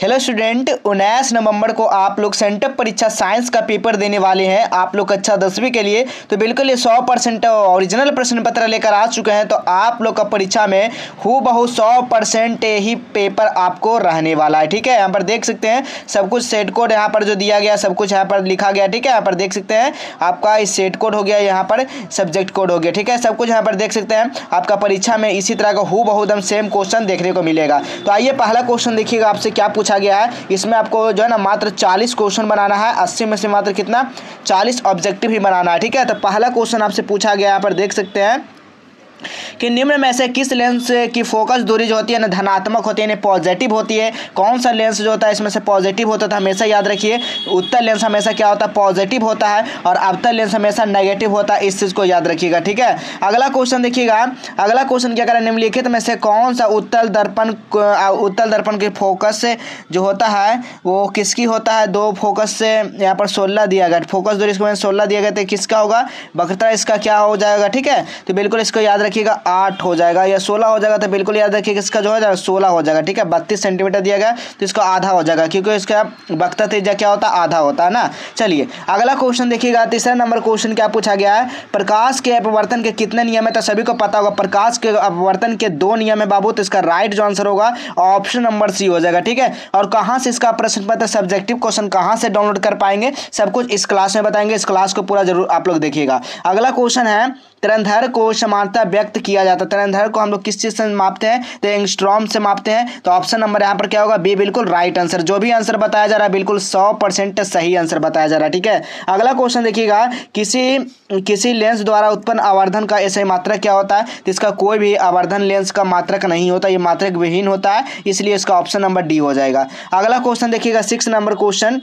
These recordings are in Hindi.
हेलो स्टूडेंट उन्नीस नवंबर को आप लोग सेंटअप परीक्षा साइंस का पेपर देने वाले हैं। आप लोग कक्षा दसवीं के लिए तो बिल्कुल ये सौ परसेंट ओरिजिनल प्रश्न पत्र लेकर आ चुके हैं तो आप लोग का परीक्षा में हु बहु सौ परसेंट ही पेपर आपको रहने वाला है। ठीक है, यहाँ पर देख सकते हैं, सब कुछ सेट कोड यहाँ पर जो दिया गया, सब कुछ यहाँ पर लिखा गया, ठीक है, यहाँ पर देख सकते हैं, आपका सेट कोड हो गया, यहाँ पर सब्जेक्ट कोड हो गया, ठीक है, सब कुछ यहाँ पर देख सकते हैं, आपका परीक्षा में इसी तरह का हु बहुदम सेम क्वेश्चन देखने को मिलेगा। तो आइए पहला क्वेश्चन देखिएगा आपसे, क्या पूछा गया है। इसमें आपको जो है ना मात्र चालीस क्वेश्चन बनाना है। अस्सी में से मात्र कितना? चालीस ऑब्जेक्टिव ही बनाना है, ठीक है? तो पहला क्वेश्चन आपसे पूछा गया यहाँ पर देख सकते हैं। कि निम्न में से किस लेंस की फोकस दूरी जो होती है ना, धनात्मक होती है ना पॉजिटिव होती है? कौन सा लेंस जो होता है, इसमें से पॉजिटिव होता है तो हमेशा याद रखिए उत्तर लेंस हमेशा क्या होता है? पॉजिटिव होता है और अवतर लेंस हमेशा नेगेटिव होता है, इस चीज़ को याद रखिएगा, ठीक है? अगला क्वेश्चन देखिएगा, अगला क्वेश्चन क्या करें? निम्नलिखित में से कौन सा उत्तल दर्पण उत्तल दर्पण के फोकस जो होता है, वो किसकी होता है? दो फोकस से यहाँ पर सोलह दिया गया फोकस दूरी इसको सोलह दिया गया तो किसका होगा? वक्रता इसका क्या हो जाएगा, ठीक है? तो बिल्कुल इसको याद रखिएगा, आठ हो जाएगा या सोलह हो जाएगा तो बिल्कुल याद रखिए इसका जो है, सोलह हो जाएगा, ठीक है? बत्तीस सेंटीमीटर दिया गया तो इसका आधा हो जाएगा, क्योंकि इसका बख्ता तेजा क्या होता आधा होता है ना? चलिए, अगला क्वेश्चन देखिएगा, तीसरा नंबर क्वेश्चन क्या पूछा गया है? प्रकाश के अपवर्तन के कितने नियम है? तो सभी को पता होगा, प्रकाश के अपवर्तन के दो नियम है बाबू तो इसका राइट जो आंसर होगा ऑप्शन नंबर सी हो जाएगा, ठीक है? और कहाँ से इसका प्रश्न पत्र सब्जेक्टिव क्वेश्चन कहाँ से डाउनलोड कर पाएँगे? सब कुछ इस क्लास में बताएँगे, इस क्लास को पूरा ज़रूर आप लोग देखिएगा। अगला क्वेश्चन है तरंधर को समानता व्यक्त किया जाता है। तरंधर को हम लोग किस चीज़ से मापते हैं? तो एंगस्ट्रॉम से मापते हैं। तो ऑप्शन नंबर यहाँ पर क्या होगा? बी बिल्कुल राइट आंसर जो भी आंसर बताया जा रहा है, बिल्कुल सौ परसेंट सही आंसर बताया जा रहा है, ठीक है? अगला क्वेश्चन देखिएगा। किसी किसी लेंस द्वारा उत्पन्न आवर्धन का ऐसे मात्रक क्या होता है? तो इसका कोई भी आवर्धन लेंस का मात्रक नहीं होता। ये मात्रक विहीन होता है, इसलिए इसका ऑप्शन नंबर डी हो जाएगा। अगला क्वेश्चन देखिएगा। सिक्स नंबर क्वेश्चन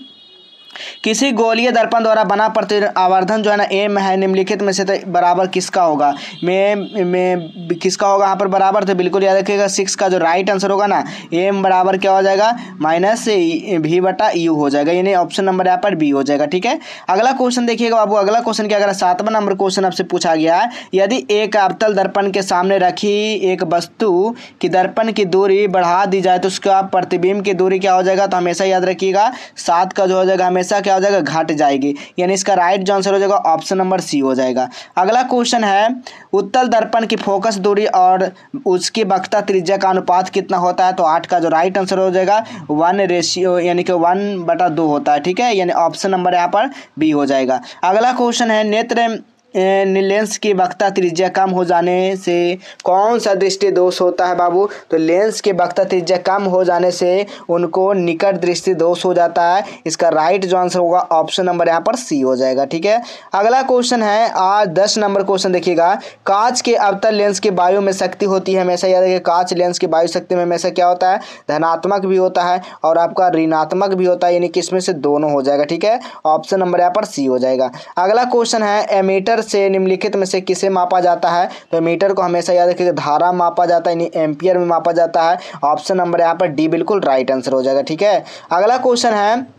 किसी गोलीय दर्पण द्वारा बना प्रति आवर्धन जो है ना एम है, निम्नलिखित में से तो बराबर किसका होगा? में में, किसका होगा यहाँ पर बराबर? तो बिल्कुल याद रखिएगा सिक्स का जो राइट आंसर होगा ना एम बराबर क्या हो जाएगा? माइनस भी बटा यू हो जाएगा, यानी ऑप्शन नंबर यहाँ पर बी हो जाएगा, ठीक है? अगला क्वेश्चन देखिएगा बाबू, अगला क्वेश्चन क्या अगर सातवां नंबर क्वेश्चन आपसे पूछा गया है, यदि एक अवतल दर्पण के सामने रखी एक वस्तु की दर्पण की दूरी बढ़ा दी जाए तो उसका प्रतिबिंब की दूरी क्या हो जाएगा? तो हमेशा याद रखिएगा, सात का जो हो जाएगा हमेशा क्या हो जाएगा? घट जाएगी। यानी इसका राइट जो आंसर हो जाएगा ऑप्शन नंबर सी हो जाएगा। अगला क्वेश्चन है, उत्तल दर्पण की फोकस दूरी और उसकी बख्ता त्रिज्या का अनुपात कितना होता है? तो आठ का जो राइट आंसर हो जाएगा वन रेशियो यानी कि वन बटा दो होता है, ठीक है? यानी ऑप्शन नंबर यहाँ पर बी हो जाएगा। अगला क्वेश्चन है, नेत्र लेंस की वक्ता त्रिज्या कम हो जाने से कौन सा दृष्टि दोष होता है बाबू? तो लेंस की वक्ता त्रिज्या कम हो जाने से उनको निकट दृष्टि दोष हो जाता है। इसका राइट जो आंसर होगा ऑप्शन नंबर यहाँ पर सी हो जाएगा, ठीक है? अगला क्वेश्चन है, आज दस नंबर क्वेश्चन देखिएगा। कांच के अवतल लेंस की वायु में शक्ति होती है हमेशा। याद रखिए, कांच लेंस की वायु शक्ति में हमेशा क्या होता है? धनात्मक भी होता है और आपका ऋणात्मक भी होता है, यानी कि इसमें से दोनों हो जाएगा, ठीक है? ऑप्शन नंबर यहाँ पर सी हो जाएगा। अगला क्वेश्चन है, एमीटर से निम्नलिखित में से किसे मापा जाता है? तो मीटर को हमेशा याद रखिए धारा मापा जाता है, यानी एम्पियर में मापा जाता है। ऑप्शन नंबर यहाँ पर डी बिल्कुल राइट आंसर हो जाएगा, ठीक है? अगला क्वेश्चन है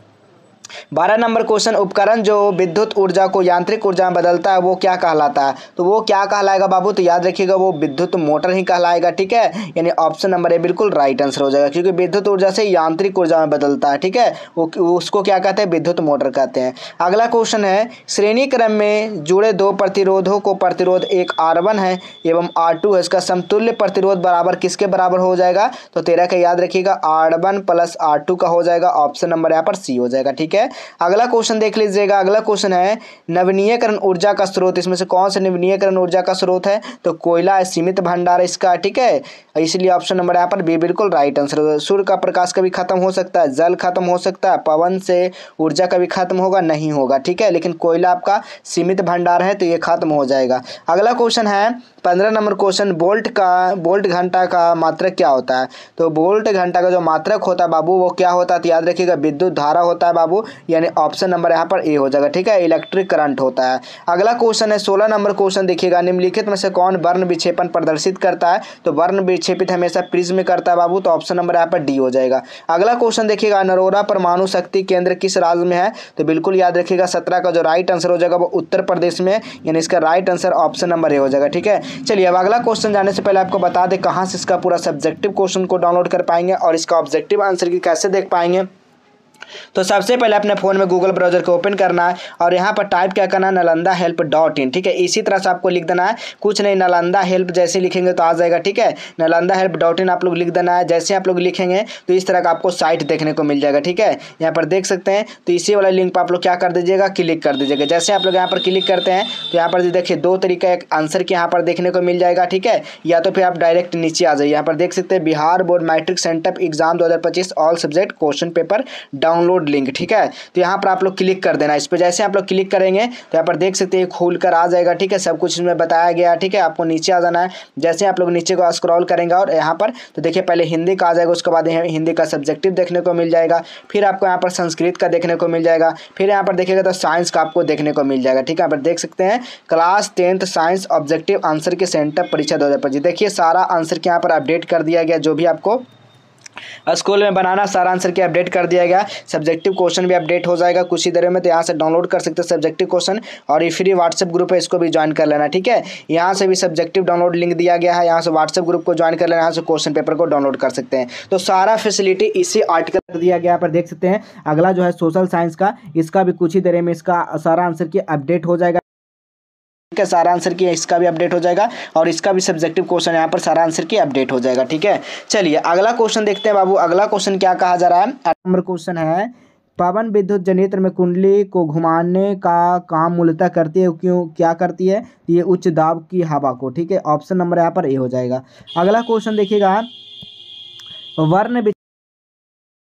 बारह नंबर क्वेश्चन, उपकरण जो विद्युत ऊर्जा को यांत्रिक ऊर्जा में बदलता है, वो क्या कहलाता है? तो वो क्या कहलाएगा बाबू? तो याद रखिएगा, वो विद्युत मोटर ही कहलाएगा, ठीक है? यानी ऑप्शन नंबर ए बिल्कुल राइट आंसर हो जाएगा, क्योंकि विद्युत ऊर्जा से यांत्रिक ऊर्जा में बदलता है, ठीक है? वो उसको क्या कहते हैं? विद्युत मोटर कहते हैं। अगला क्वेश्चन है, श्रेणी क्रम में जुड़े दो प्रतिरोधों को प्रतिरोध एक आर है एवं आर है, इसका समतुल्य प्रतिरोध बराबर किसके बराबर हो जाएगा? तो तेरह का याद रखिएगा आर वन का हो जाएगा ऑप्शन नंबर यहाँ पर सी हो जाएगा, ठीक है? है। अगला क्वेश्चन देख लीजिएगा। अगला क्वेश्चन है नवीनीयकरण ऊर्जा का स्रोत। इसमें से कौन सा नवीनीयकरण ऊर्जा का स्रोत है? तो कोयला सीमित भंडार इसका, ठीक है? इसलिए ऑप्शन नंबर यहाँ पर बी बिल्कुल राइट आंसर सूर्य का प्रकाश कभी खत्म हो सकता है? जल खत्म हो सकता है? पवन से ऊर्जा कभी खत्म होगा? नहीं होगा, ठीक है? लेकिन कोयला आपका सीमित भंडार है तो ये खत्म हो जाएगा। अगला क्वेश्चन है पंद्रह नंबर क्वेश्चन, बोल्ट का, बोल्ट घंटा का मात्रक क्या होता है? तो बोल्ट घंटा का जो मात्रक होता है बाबू, वो क्या होता है? तो याद रखिएगा, विद्युत धारा होता है बाबू, यानी ऑप्शन नंबर यहाँ पर ए हो जाएगा, ठीक है? इलेक्ट्रिक करंट होता है। अगला क्वेश्चन है, सोलह नंबर क्वेश्चन देखिएगा, निम्नलिखित में से कौन वर्ण विक्षेपन प्रदर्शित करता है? तो वर्ण विक्षेपित हमेशा प्रिज्म करता है बाबू तो ऑप्शन नंबर यहाँ पर डी हो जाएगा। अगला क्वेश्चन देखिएगा, नरोरा परमाणु शक्ति केंद्र किस राज्य में है? तो बिल्कुल याद रखिएगा, सत्रह का जो राइट आंसर हो जाएगा, वो उत्तर प्रदेश में यानी इसका right answer option number A हो जाएगा, ठीक है? चलिए अब अगला क्वेश्चन जाने से पहले आपको बता दें कहाँ से इसका पूरा सब्जेक्टिव क्वेश्चन को डाउनलोड कर पाएँगे और इसका ऑब्जेक्टिव आंसर की कैसे देख पाएँगे। तो सबसे पहले अपने फ़ोन में गूगल ब्राउज़र को ओपन करना है और यहाँ पर टाइप क्या करना है? नालंदा हेल्प डॉट इन ठीक है? इसी तरह से आपको लिख देना है। कुछ नहीं नालंदा हेल्प जैसे लिखेंगे तो आ जाएगा, ठीक है? नालंदा हेल्प डॉट इन आप लोग लिख देना है, जैसे आप लोग लिखेंगे तो इस तरह का आपको साइट देखने को मिल जाएगा, ठीक है? यहाँ पर देख सकते हैं तो इसी वाला लिंक पर आप लोग क्या कर दीजिएगा? क्लिक कर दीजिएगा। जैसे आप लोग यहाँ पर क्लिक करते हैं तो यहाँ पर देखिए, दो तरीका एक आंसर के यहाँ पर देखने को मिल जाएगा, ठीक है? या तो फिर आप डायरेक्ट नीचे आ जाइए। यहाँ पर देख सकते हैं, Bihar board matric centre exam दो हज़ार पच्चीस all subject question paper download link ठीक है? तो यहाँ पर आप लोग क्लिक कर देना। इस पर जैसे आप लोग क्लिक करेंगे तो यहाँ पर देख सकते हैं खोल कर आ जाएगा, ठीक है? सब कुछ इसमें बताया गया, ठीक है? आपको नीचे आ जाना है। जैसे आप लोग नीचे को स्क्रॉल करेंगे और यहाँ पर तो देखिए, पहले हिंदी का आ जाएगा, उसके बाद हिंदी का सब्जेक्टिव देखने को मिल जाएगा। फिर आपको यहाँ पर संस्कृत का देखने को मिल जाएगा। फिर यहाँ पर देखिएगा तो साइंस का आपको देखने को मिल जाएगा, ठीक है? यहाँ पर देख सकते हैं class tenth science objective answer के सेंटर परीक्षा दो देखिए, सारा आंसर के यहाँ पर अपडेट कर दिया गया, जो भी आपको स्कूल में बनाना सारा आंसर की अपडेट कर दिया गया। सब्जेक्टिव क्वेश्चन भी अपडेट हो जाएगा। कुछ ही देर में तो यहाँ से डाउनलोड कर सकते हैं सब्जेक्टिव क्वेश्चन और ये फ्री व्हाट्सएप ग्रुप है, इसको भी ज्वाइन कर लेना, ठीक है? यहाँ से भी सब्जेक्टिव डाउनलोड लिंक दिया गया है, यहाँ से व्हाट्सएप ग्रुप को ज्वाइन कर लेना, यहाँ से क्वेश्चन पेपर को डाउनलोड कर सकते हैं। तो सारा फैसिलिटी इसी आर्टिकल दिया गया पर देख सकते हैं। अगला जो है सोशल साइंस का, इसका भी कुछ ही देर में इसका सारा आंसर की अपडेट हो जाएगा। का सारा आंसर की इसका भी अपडेट हो जाएगा और इसका भी सब्जेक्टिव क्वेश्चन यहाँ पर सारा आंसर की अपडेट हो जाएगा, ठीक है? चलिए, अगला क्वेश्चन देखते हैं बाबू। अगला क्वेश्चन क्या कहा जा रहा है? नंबर क्वेश्चन है, पवन विद्युत जनित्र में कुंडली को घुमाने का काम मूलतः करती है, क्यों, क्या करती है? ये उच्च दाब की हवा को, ठीक है? ऑप्शन नंबर यहाँ पर ए हो जाएगा। अगला क्वेश्चन देखिएगा। वर्ण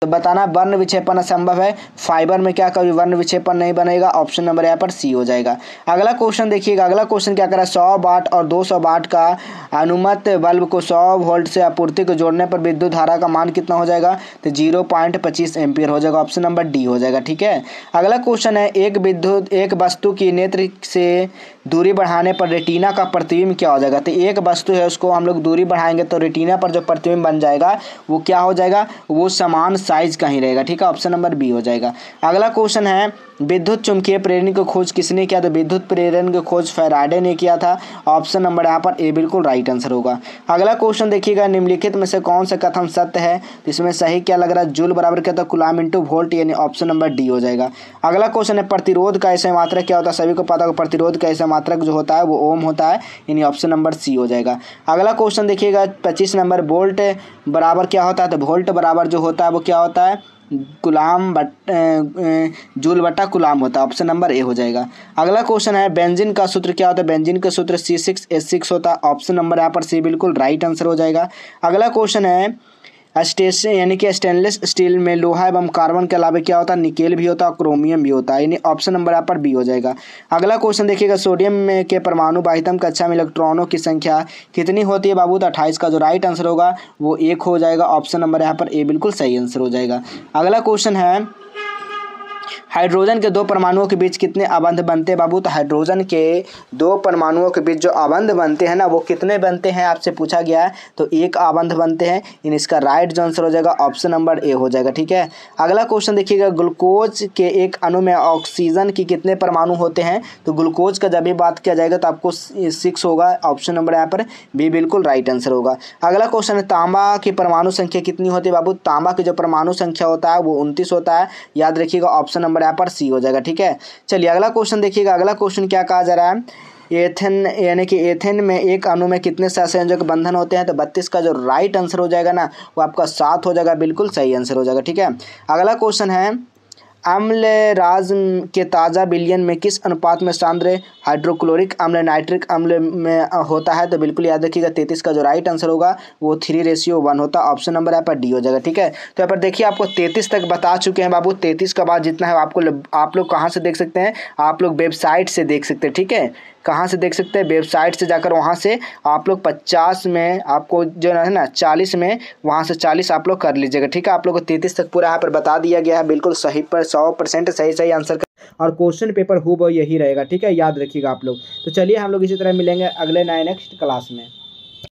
तो बताना वर्ण विक्षेपण असंभव है। फाइबर में क्या कभी वर्ण विक्षेपण नहीं बनेगा? ऑप्शन नंबर यहाँ पर सी हो जाएगा। अगला क्वेश्चन देखिएगा। अगला क्वेश्चन क्या करा? सौ वाट और दो सौ वाट का अनुमत बल्ब को सौ वोल्ट से आपूर्ति को जोड़ने पर विद्युत धारा का मान कितना हो जाएगा? तो ज़ीरो पॉइंट पच्चीस एम्पियर हो जाएगा। ऑप्शन नंबर डी हो जाएगा। ठीक है? अगला क्वेश्चन है, एक विद्युत, एक वस्तु की नेत्र से दूरी बढ़ाने पर रेटिना का प्रतिबिंब क्या हो जाएगा? तो एक वस्तु है, उसको हम लोग दूरी बढ़ाएँगे तो रेटिना पर जो प्रतिबिंब बन जाएगा, वो क्या हो जाएगा? वो समान साइज़ का ही रहेगा, ठीक है? ऑप्शन नंबर बी हो जाएगा। अगला क्वेश्चन है, विद्युत चुंबकीय प्रेरण की खोज किसने किया तो विद्युत प्रेरण की खोज फेराडे ने किया था। ऑप्शन नंबर यहाँ पर ए बिल्कुल राइट आंसर होगा। अगला क्वेश्चन देखिएगा, निम्नलिखित में से कौन सा कथन सत्य है? इसमें सही क्या लग रहा है? जूल बराबर क्या है कुलाम इंटू वोल्ट यानी ऑप्शन नंबर डी हो जाएगा। अगला क्वेश्चन है, प्रतिरोध का ऐसा मात्रक क्या होता है? सभी को पता होगा, प्रतिरोध का ऐसा मात्रक जो होता है, वो ओम होता है, यानी ऑप्शन नंबर सी हो जाएगा। अगला क्वेश्चन देखिएगा, पच्चीस नंबर वोल्ट बराबर क्या होता है? तो वोल्ट बराबर जो होता है, वो क्या होता है, गुलाम बट जूल बट्टा गुलाम होता है। ऑप्शन नंबर ए हो जाएगा। अगला क्वेश्चन है, बेंजिन का सूत्र क्या होता है? बेंजिन का सूत्र सी सिक्स एस सिक्स होता है। ऑप्शन नंबर यहाँ पर सी बिल्कुल राइट आंसर हो जाएगा। अगला क्वेश्चन है स्टेशन यानी कि स्टेनलेस स्टील में लोहा एवं कार्बन के अलावा क्या होता? है निकेल भी होता है क्रोमियम भी होता। है यानी ऑप्शन नंबर यहाँ पर बी हो जाएगा। अगला क्वेश्चन देखिएगा सोडियम के परमाणु बाहितम कक्षा में इलेक्ट्रॉनों की संख्या कितनी होती है बाबू? तो अट्ठाईस का जो राइट आंसर होगा, वो एक हो जाएगा। ऑप्शन नंबर यहाँ पर ए बिल्कुल सही आंसर हो जाएगा। अगला क्वेश्चन है हाइड्रोजन के दो परमाणुओं के बीच कितने अबंध बनते हैं बाबू? तो हाइड्रोजन के दो परमाणुओं के बीच जो अबंध बनते हैं ना, वो कितने बनते हैं आपसे पूछा गया है? तो एक अबंध बनते हैं, इन इसका राइट जो आंसर हो जाएगा, ऑप्शन नंबर ए हो जाएगा, ठीक है? अगला क्वेश्चन देखिएगा, ग्लूकोज के एक अणु में ऑक्सीजन की कितने परमाणु होते हैं? तो ग्लूकोज का जब भी बात किया जाएगा तो आपको सिक्स होगा, ऑप्शन नंबर यहाँ पर बी बिल्कुल राइट आंसर होगा। अगला क्वेश्चन है, तांबा की परमाणु संख्या कितनी होती है बाबू? तांबा की जो परमाणु संख्या होता है, वो उनतीस होता है। याद रखिएगा, ऑप्शन नंबर यहाँ पर सी हो जाएगा, ठीक है? चलिए, अगला क्वेश्चन देखिएगा। अगला क्वेश्चन क्या कहा जा रहा है? एथेन, यानी कि एथेन में एक अणु में कितने सहसंयोजक बंधन होते हैं? तो बत्तीस का जो राइट आंसर हो जाएगा ना, वो आपका सात हो जाएगा। बिल्कुल सही आंसर हो जाएगा, ठीक है? अगला क्वेश्चन है अम्ल राज के ताज़ा बिलियन में किस अनुपात में सांद्र हाइड्रोक्लोरिक अम्ल नाइट्रिक अम्ल में होता है? तो बिल्कुल याद रखिएगा, तैतीस का जो राइट आंसर होगा, वो थ्री रेशियो वन होता है ऑप्शन नंबर यहाँ पर डी हो जाएगा, ठीक है? तो यहाँ पर देखिए, आपको तैतीस तक बता चुके हैं बाबू। तैतीस का बाद जितना है, आपको आप लोग कहाँ से देख सकते हैं? आप लोग वेबसाइट से देख सकते हैं, ठीक है? कहाँ से देख सकते हैं? वेबसाइट से जाकर वहाँ से आप लोग पचास में आपको जो है ना, चालीस में वहाँ से चालीस आप लोग कर लीजिएगा, ठीक है? आप लोग को तैतीस तक पूरा यहाँ पर बता दिया गया है, बिल्कुल सही पर, सौ परसेंट सही सही आंसर और क्वेश्चन पेपर हु यही रहेगा, ठीक है? याद रखिएगा आप लोग। तो चलिए हम लोग इसी तरह मिलेंगे अगले नए, नेक्स्ट क्लास में।